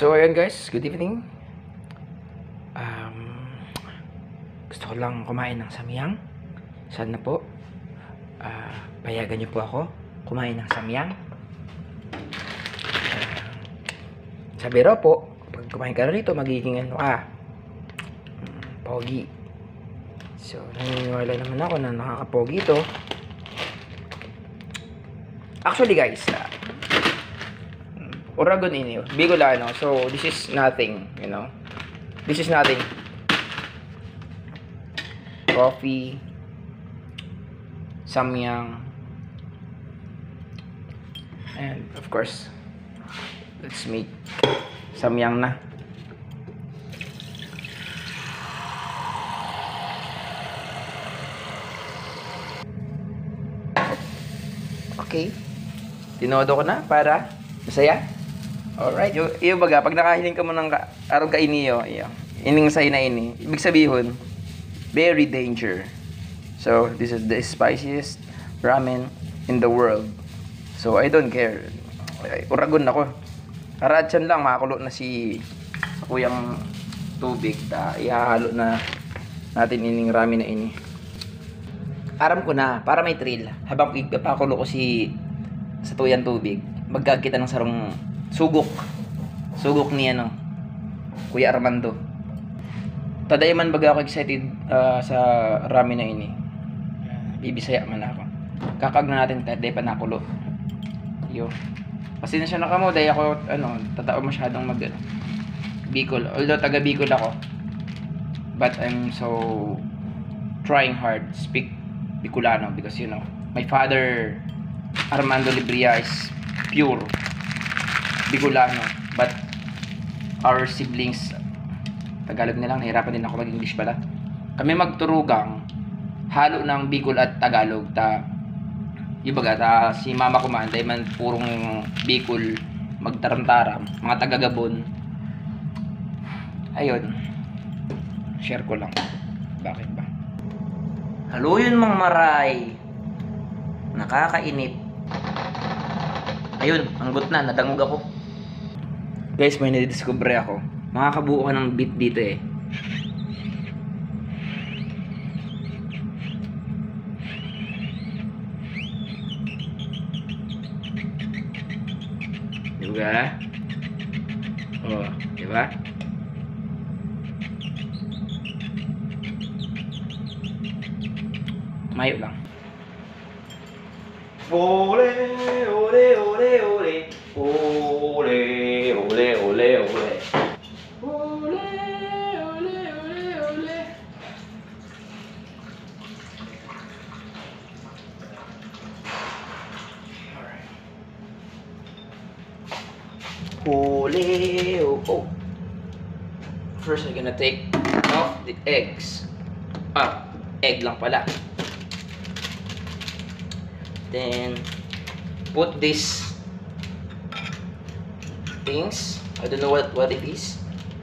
So, ayan guys, good evening. Um, gusto ko lang kumain ng samyang. Sana po, ah, payagan niyo po ako kumain ng samyang. Ah, sabi raw po, pag kumain ka rito, magiging ano ka, mm, pogi. So, naniniwala naman ako na nakakapogi ito. Actually guys, ah, Oragon Inyo, Bicolano. So, this is nothing, you know. This is nothing. Coffee, samyang, and of course, let's make samyang na. Okay. Tinodo ko na para masaya. Alright, yung, yung baga, pag nakahiling ka mo ng ka, ka iniyo, iyo, ining say na ini, ibig sabihin, very danger. So, this is the spiciest ramen in the world. So, I don't care. Ay, Uragon ako. Karatsan lang, makakulo na si kuyang tubig. Ta, ihahalo na natin ining ramen na ini. Aram ko na, para may thrill. Habang ipapakulo ko si sa tuyang tubig, magkakita ng sarong sugok. Sugok ni ano, Kuya Armando. Taday man baga ako excited ah, sa ramen na ini. Bibisaya man ako. Kakag na natin taday pa nakulo. Yo. Pasensya na kamo dahil ako ano, tatao masyadong mag Bicol. Although taga Bicol ako. But I'm so trying hard speak Bicolano because you know, my father Armando Libria is pure Bicolano but our siblings Tagalog na lang, nahirapan din ako mag-English pala. Kami magturugang halo ng Bicol at Tagalog ta yung baga ta si mama ko man dahil man purong Bicol magtaram-taram mga taga-Gabon. Ayun share ko lang. Bakit ba? Halo yun mga maray. Nakakainip. Ayun anggot na nadangog ako guys may nadidiscover ako makakabuo ka ng beat dito eh Diba? Oh, diba? Mayo lang. Ole, ole, ole, ole. Ole, Huli, oh, oh. First, I'm gonna take off the eggs. Ah, egg lang pala. Then, put this things. I don't know what, what it is.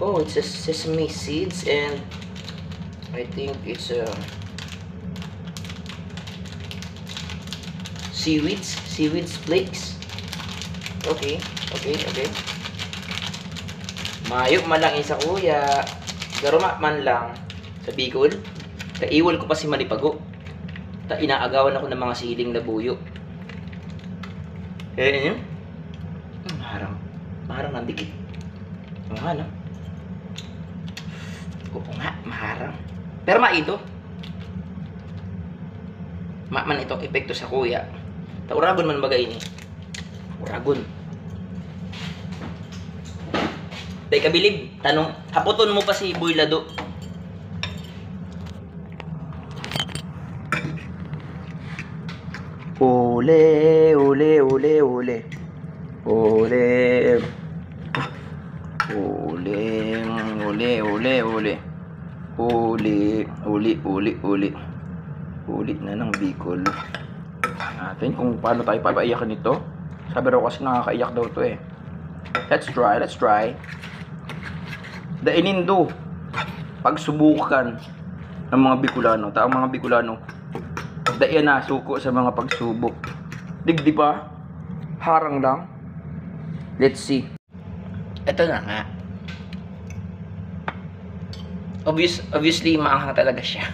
Oh, it's a sesame seeds and I think it's a seaweeds, seaweeds flakes. Okay, okay, okay. Mayo man lang isa kuya. Garuma man lang sa Bicol. Kaiwal ko pa si Manipago. Ta inaagawan ako ng mga siling na buyo. Eh, yun? Hmm, Maharang. Maharang ng dikit. Oo nga, no? Oo nga, maharang. Pero ma ito. Ma man ito, epekto sa kuya. Ta uragon man bagay ni. Uragon. Day kabilib, tanong, haputon mo pa si Boy Lado. Ole, ole, ole, ole. Ole. Ole, ole, ole, ole. Uli, uli, uli, uli. Uli na ng Bicol. Natin kung paano tayo papaiyakan nito. Sabi raw kasi nakakaiyak daw to eh. Let's try, let's try. Dainin do. Pagsubukan ng mga Bicolano. Ta ang mga Bicolano. Daiyan na suko sa mga pagsubok. Digdi pa. Harang lang. Let's see. Ito na nga. Obvious, obviously, maanghang talaga siya.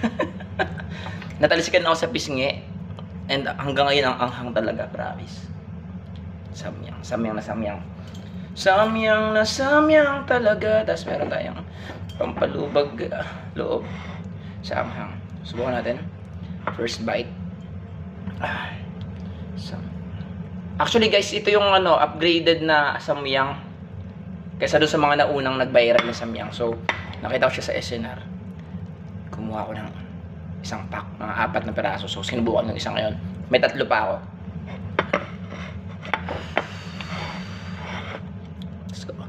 Natalisikan ako sa pisngi. And hanggang ngayon, ang anghang talaga, promise. Samyang, samyang na samyang. Samyang na samyang talaga. Tapos meron tayong pampalubag ah, loob sa. Subukan natin. First bite. Ah, sam- Actually guys, ito yung ano, upgraded na samyang kaysa doon sa mga naunang nag-viral na samyang. So, nakita ko siya sa SNR. Kumuha ko ng isang pack, mga apat na peraso. So, sinubukan ng isang ngayon. May tatlo pa ako. Let's go.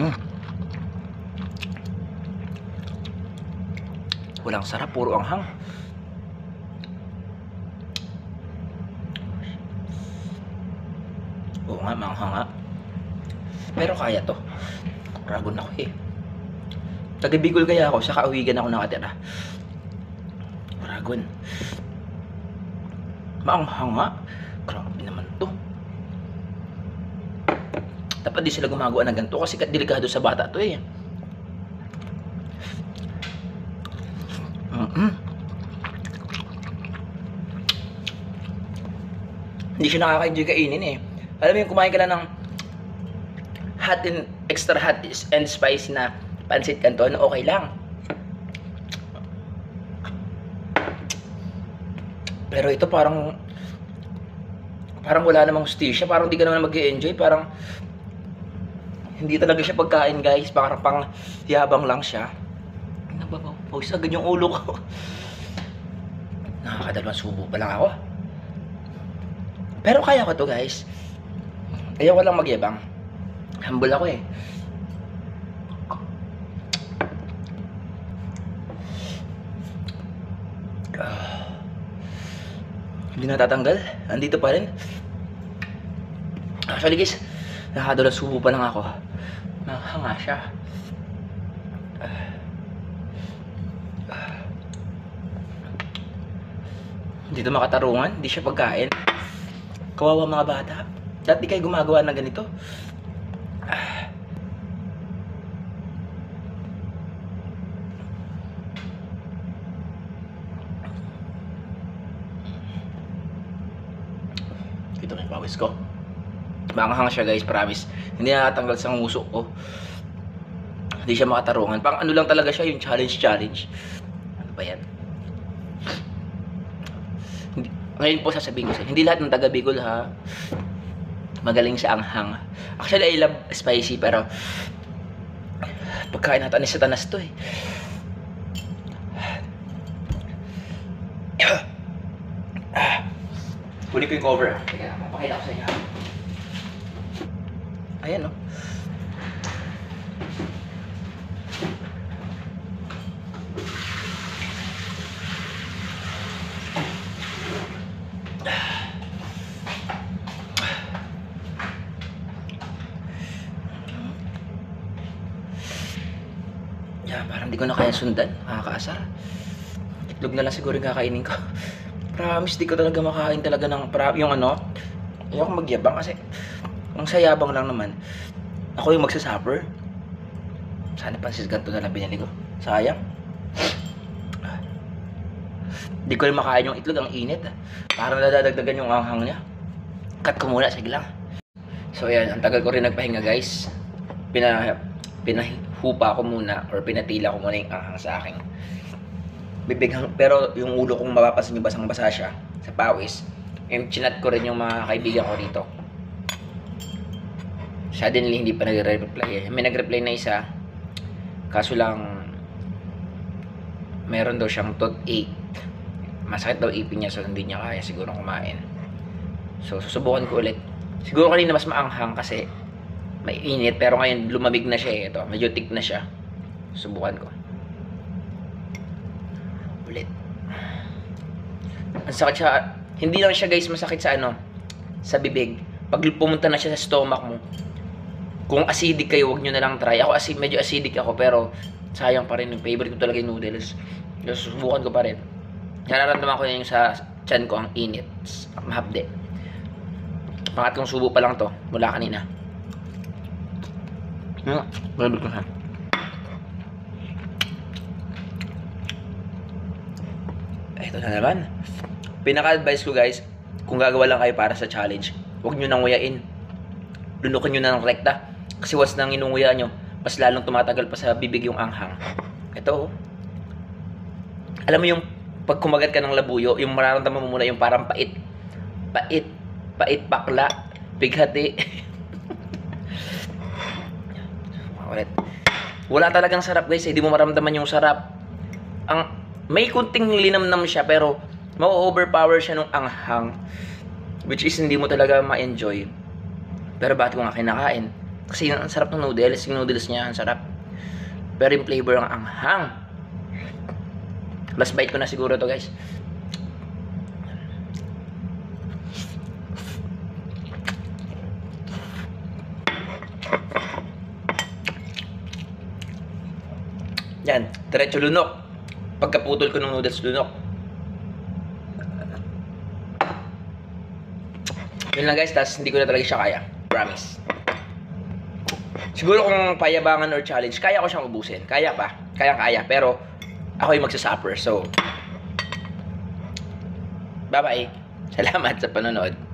Mm. Sarap, puro anghang. Oo nga, manghang nga. Pero kaya to. Ragon ako eh. Taga Bicol kaya ako, sa Kaawigan ako nakatira. Ragon. Maanghang nga. Grabe naman to. Dapat di sila gumagawa ng ganito kasi delikado sa bata to eh. Mm-mm. Hindi siya nakaka-enjoy kainin eh. Alam mo yung kumain ka lang ng hot and extra hot and spicy na pansit canton, okay lang. Pero ito parang parang wala namang hustisya, parang di ka naman mag-enjoy, parang hindi talaga siya pagkain guys, parang pang yabang lang siya. Nababaw, agad yung ulo ko. Nakakadalawang subo pa lang ako. Pero kaya ko to guys. Ayaw ko lang magyabang. Humble ako eh. Ah. Hindi natatanggal. Andito pa rin. Actually guys, nakakadala subo pa lang ako. Nakahanga siya. Hindi to makatarungan. Hindi siya pagkain. Kawawa mga bata. Dati kayo gumagawa ng ganito. Ito na yung pawis ko. Manghang siya guys, promise. Hindi nakatanggal sa nguso ko. Hindi siya makatarungan. Pang ano lang talaga siya, yung challenge-challenge. Ano ba yan? Hindi, ngayon po sasabihin ko sa hindi lahat ng taga Bicol ha, magaling sa anghang. Actually, I love spicy, pero pagkain natin sa tanas to eh. Huli ko yung cover. Teka, papakita ko sa inyo. Ayan, oh. Yeah, parang di ko na kaya sundan. Nakakaasar. Itlog na lang siguro yung kakainin ko. Promise, di ko talaga makain talaga ng yung ano. Ayoko magyabang kasi ang sayabang lang naman. Ako yung magsasuffer. Sana pansis ganito na lang binili ko. Sayang. Di ko rin makain yung itlog, ang init. Parang nadadagdagan yung anghang niya. Cut ko muna, sige lang. So ayan, ang tagal ko rin nagpahinga guys. Pina, pinahupa ko muna or pinatila ko muna yung anghang sa aking bibig. Pero yung ulo kong mapapasin yung basang-basa siya sa pawis. And chinat ko rin yung mga kaibigan ko dito. Suddenly, hindi pa nagre-reply eh. May nag-reply na isa. Kaso lang, meron daw siyang toothache. Masakit daw ipin niya so hindi niya kaya siguro kumain. So, susubukan ko ulit. Siguro kanina mas maanghang kasi may init pero ngayon lumamig na siya eh. Ito, medyo thick na siya. Subukan ko. Ulit. Ang sakit siya. Hindi lang siya guys masakit sa ano, sa bibig. Pag pumunta na siya sa stomach mo, kung acidic kayo, wag nyo na lang try. Ako acid, medyo acidic ako pero sayang pa rin. Yung favorite ko talaga yung noodles. So, subukan ko pa rin. Nararamdaman ko na yung sa chan ko ang init. Mahapde. Pangatlong subo pa lang to mula kanina. Hmm, grabe ko ha. Ito na naman. Pinaka-advice ko guys, kung gagawa lang kayo para sa challenge, huwag nyo nang nguyain. Lunukin nyo na ng rekta. Kasi once nang inunguya nyo, mas lalong tumatagal pa sa bibig yung anghang. Ito oh. Alam mo yung pag kumagat ka ng labuyo, yung mararamdaman mo muna yung parang pait. Pait. Pait bakla. Bighati. Ulit. Wala talagang sarap guys, hindi mo maramdaman yung sarap. Ang may kunting linamnam siya pero ma-overpower siya nung anghang which is hindi mo talaga ma-enjoy. Pero bakit ko nga kinakain? Kasi ang sarap ng noodles, yung noodles niya ang sarap. Pero yung flavor ang anghang. Last bite ko na siguro to guys. Yan, diretso lunok. Pagkaputol ko ng noodles lunok. Yun lang guys, tas hindi ko na talaga siya kaya. Promise. Siguro kung payabangan or challenge, kaya ko siyang ubusin. Kaya pa. Kaya-kaya. Pero, ako yung magsasuffer. So, bye-bye. Salamat sa panonood.